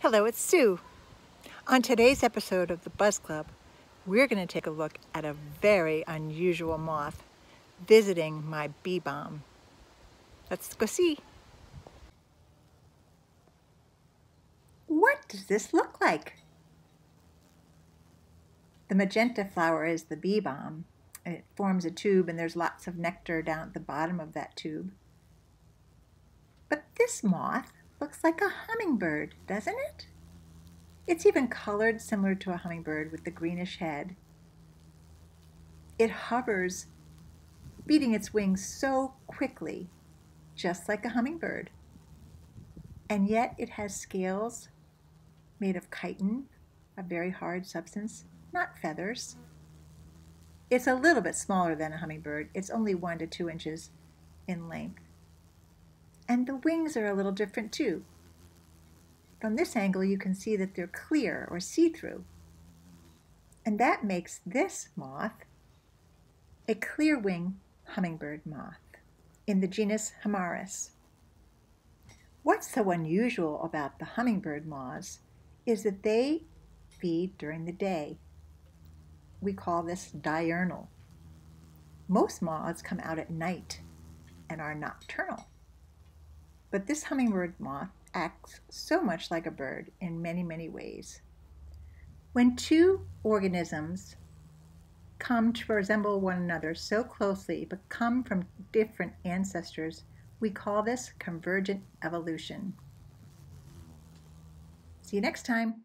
Hello, it's Sue. On today's episode of the Buzz Club, we're going to take a look at a very unusual moth visiting my bee balm. Let's go see. What does this look like? The magenta flower is the bee balm. It forms a tube and there's lots of nectar down at the bottom of that tube. But this moth looks like a hummingbird, doesn't it? It's even colored similar to a hummingbird with the greenish head. It hovers, beating its wings so quickly, just like a hummingbird. And yet it has scales made of chitin, a very hard substance, not feathers. It's a little bit smaller than a hummingbird. It's only one to two inches in length. And the wings are a little different too. From this angle, you can see that they're clear or see-through. And that makes this moth a clear wing hummingbird moth in the genus Hemaris. What's so unusual about the hummingbird moths is that they feed during the day. We call this diurnal. Most moths come out at night and are nocturnal. But this hummingbird moth acts so much like a bird in many, many ways. When two organisms come to resemble one another so closely but come from different ancestors, we call this convergent evolution. See you next time.